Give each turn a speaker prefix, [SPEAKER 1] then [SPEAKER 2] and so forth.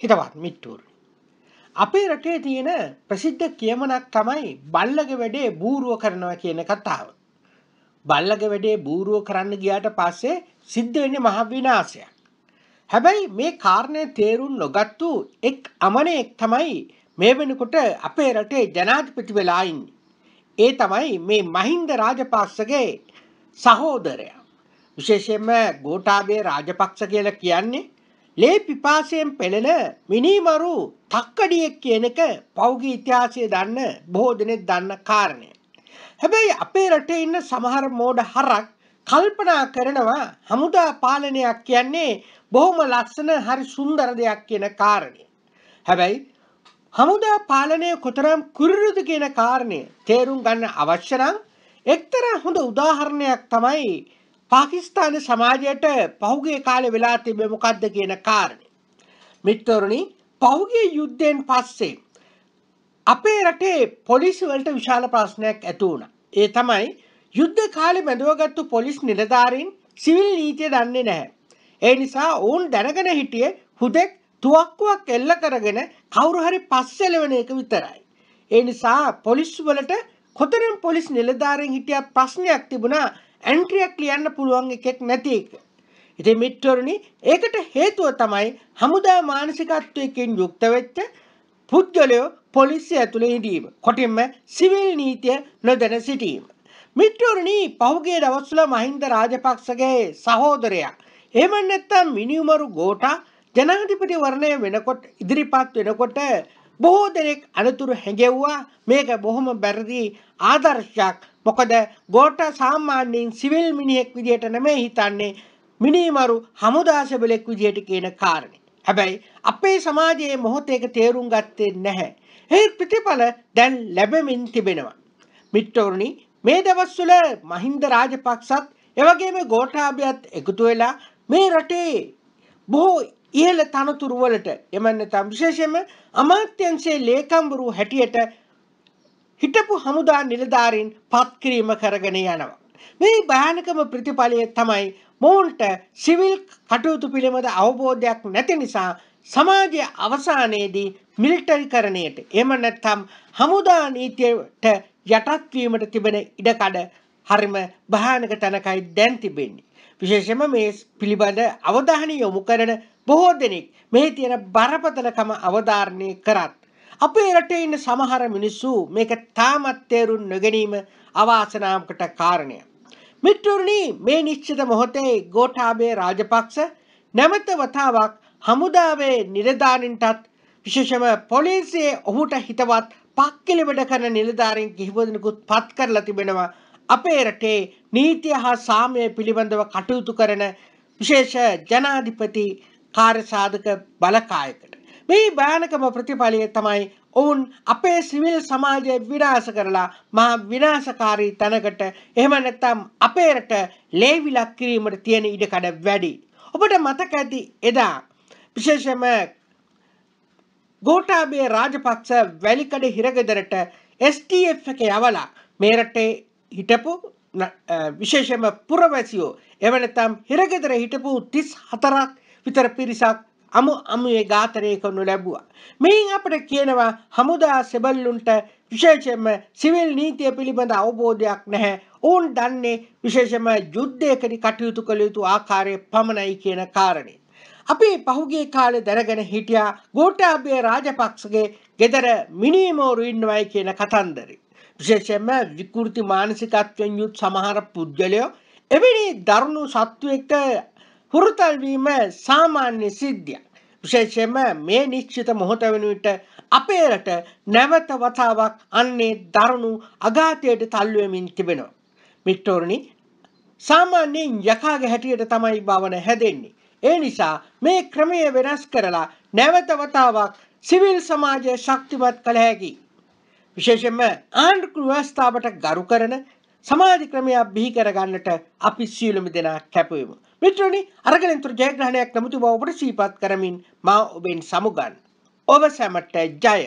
[SPEAKER 1] හිතවත් මිට්ටූරු. අපේ රටේ තියෙන ප්‍රසිද්ධ කියමනක් තමයි බල්ලගේ වැඩේ බූරුව කරනවා කියන කතාව. බල්ලගේ වැඩේ බූරුව කරන්න ගියාට පස්සේ සිද්ධ වෙන්නේ මහ විනාශයක්. හැබැයි මේ කාරණය තේරුම් නොගත්තු එක් අමනයෙක් තමයි මේ වෙනකොට අපේ රටේ ජනාධිපති වෙලා ඉන්නේ. ඒ තමයි මේ මහින්ද රාජපක්ෂගේ සහෝදරයා. විශේෂයෙන්ම ගෝඨාභය රාජපක්ෂ කියලා කියන්නේ ලේ පිපාසයෙන් පෙළෙන මිනිමරු තක්කඩියෙක් කියන එක පෞගී ඉතිහාසය දන්න බොහෝ දෙනෙක් දන්න කාරණය. හැබැයි අපේ රටේ ඉන්න සමහර මෝඩ හරක් කල්පනා කරනවා හමුදා පාලනයක් කියන්නේ බොහොම ලස්සන හරි සුන්දර දෙයක් කියන කාරණය. හැබැයි හමුදා පාලනය කොතරම් කුරුරුද කියන කාරණය තේරුම් ගන්න අවශ්‍ය නම් එක්තරා හොඳ උදාහරණයක් තමයි පාකිස්තාන සමාජයට පහුගිය කාලේ වෙලා තිබෙ මොකද්ද කියන කාරණේ. මිත්‍රෝනි පහුගිය යුද්ධයෙන් පස්සේ අපේ රටේ පොලිස් වලට විශාල ප්‍රශ්නයක් ඇති වුණා. ඒ තමයි යුද්ධ කාලේ බැඳවගත්තු පොලිස් නිලධාරීන් සිවිල් නීතිය දන්නේ නැහැ. ඒ නිසා ඔවුන් දැනගෙන හිටියේ හුදෙක් තුවක්කුවක් එල්ල කරගෙන කවුරු හරි පස්සෙලවෙන එක විතරයි. ඒ නිසා පොලිස් වලට කොතරම් පොලිස් නිලධාරීන් හිටියා ප්‍රශ්නයක් තිබුණා ඇන්ට්‍රියක් ලියන්න පුළුවන් එකෙක් නැති එක. ඉතින් මිත්‍රෝනි ඒකට හේතුව තමයි හමුදා මානසිකත්වයකින් යුක්ත වෙච්ච පුද්ගලයෝ පොලිසිය ඇතුළේ හිටීම. කොටින්ම සිවිල් නීතිය නොදැන සිටීම. මිත්‍රෝනි පහුගිය දවස්වල මහින්ද රාජපක්ෂගේ සහෝදරයා එහෙම නැත්නම් මිනිමරු ගෝඨා ජනාධිපති වර්ණය වෙනකොට ඉදිරිපත් වෙනකොට බොහෝ දෙනෙක් අනතුරු හැඟෙව්වා මේක බොහොම බැරදි ආදර්ශයක් මොකද ගෝඨ සාමාන්‍යයෙන් සිවිල් මිනිහෙක් විදියට නෙමෙයි හිතන්නේ මිනිමරු හමුදා සෙබලෙක් විදියට කියන කාරණේ. හැබැයි අපේ සමාජයේ මොහොතේක තේරුම් ගත්තේ නැහැ. ඒ ප්‍රතිඵල දැන් ලැබෙමින් තිබෙනවා. මිත්‍රවරුනි මේ දවස්වල මහින්ද රාජපක්ෂත් එවැගේම ගෝඨාභයත් එකතු වෙලා මේ රටේ බොහෝ ඉහළ තනතුරු වලට එම නැත්නම් විශේෂයෙන්ම අමාත්‍යංශයේ ලේකම්වරු හැටියට හිටපු හමුදා නිලධාරීන් පත් කිරීම කරගෙන යනවා. මේ භයානකම ප්‍රතිඵලය තමයි මොවුන්ට සිවිල් කටයුතු පිළිබඳ අවබෝධයක් නැති නිසා සමාජයේ අවසානයේදී මිලිටරිකරණයට එහෙම නැත්නම් හමුදා නීතියට යටත් වීමට තිබෙන ඉඩකඩ හරිම භයානක තැනකයි දැන් තිබෙන්නේ. විශේෂයෙන්ම මේ පිළිබඳ අවධානය යොමු කරන බොහෝ දෙනෙක් මේ තියෙන බරපතලකම අවධාරණය කරත් අපේ රටේ ඉන්න සමහර මිනිස්සු මේක තාමත් තේරුම් නොගැනීම අවාසනාවකට කාරණයක්. මිත්‍රෝනි මේ නිශ්චිත මොහොතේ ගෝඨාභය රාජපක්ෂ නැමත වතාවක් හමුදාවේ නිලධාරීන්ටත් විශේෂම පොලිසියේ ඔහුට හිතවත් පක්කිලි වැඩ කරන නිලධාරීන් කිහිප දෙනෙකුත් පත් කරලා තිබෙනවා අපේ රටේ නීතිය හා සාමය පිළිබඳව කටයුතු කරන විශේෂ ජනාධිපති කාර්යසාධක බලකායකට. මේ භයානකම ප්‍රතිඵලය තමයි ඔවුන් අපේ සිවිල් සමාජය විනාශ කරලා මහා විනාශකාරී තැනකට එහෙම නැත්නම් අපේ රට ලේවිලක් කිරීමට තියෙන ඉඩකඩ වැඩි. ඔබට මතක ඇති එදා විශේෂයෙන්ම ගෝඨාභය රාජපක්ෂ වැලිකඩ හිරගෙදරට STF එක යවලා මේ රටේ හිටපු විශේෂයෙන්ම පුරවැසියෝ එව නැත්නම් හිරගෙදර හිටපු 34ක් විතර පිරිසක් අමු අමුවේ ඝාතනය කරනු ලැබුවා. මෙයින් අපිට කියනවා හමුදා සෙබල්ලුන්ට විශේෂයෙන්ම සිවිල් නීතිය පිළිබඳ අවබෝධයක් නැහැ. ඔවුන් දන්නේ විශේෂයෙන්ම යුද්ධයකදී කටයුතු කළ යුතු ආකාරය පමණයි කියන කාරණේ. අපි පහුගිය කාලේ දැනගෙන හිටියා ගෝඨාභය රාජපක්ෂගේ ගෙදර මිනිමෝරු ඉන්නවයි කියන කතන්දරේ. විශේෂයෙන්ම විකෘති මානසිකත්වයෙන් යුත් සමහර පුද්ගලයෝ එවැනි දරුණු සත්වයක හුරුතල් වීම සාමාන්‍ය සිද්ධියක්. විශේෂයෙන්ම මේ නිශ්චිත මොහොත වෙනුවිට අපේ රට නැවත වතාවක් අන්නේ දරුණු අඝාතයට තල්ලු වෙමින් තිබෙනවා. මිත්‍රෝනි සාමාන්‍යයෙන් යකාගේ හැටියට තමයි භවන හැදෙන්නේ. ඒ නිසා මේ ක්‍රමය වෙනස් කරලා නැවත වතාවක් සිවිල් සමාජය ශක්තිමත් කළ හැකි. විශේෂයෙන්ම ආණ්ඩු ව්‍යවස්ථාවට ගරු කරන සමාජ ක්‍රමයක් බිහි කරගන්නට අපි සියලුම දෙනා කැපවෙමු. මිත්‍රනි අරගලෙන්තුර ජයග්‍රහණයක් නමුතු බව ඔබට සිහිපත් කරමින් මා ඔබෙන් සමුගන්න. ඔබ සැමට ජය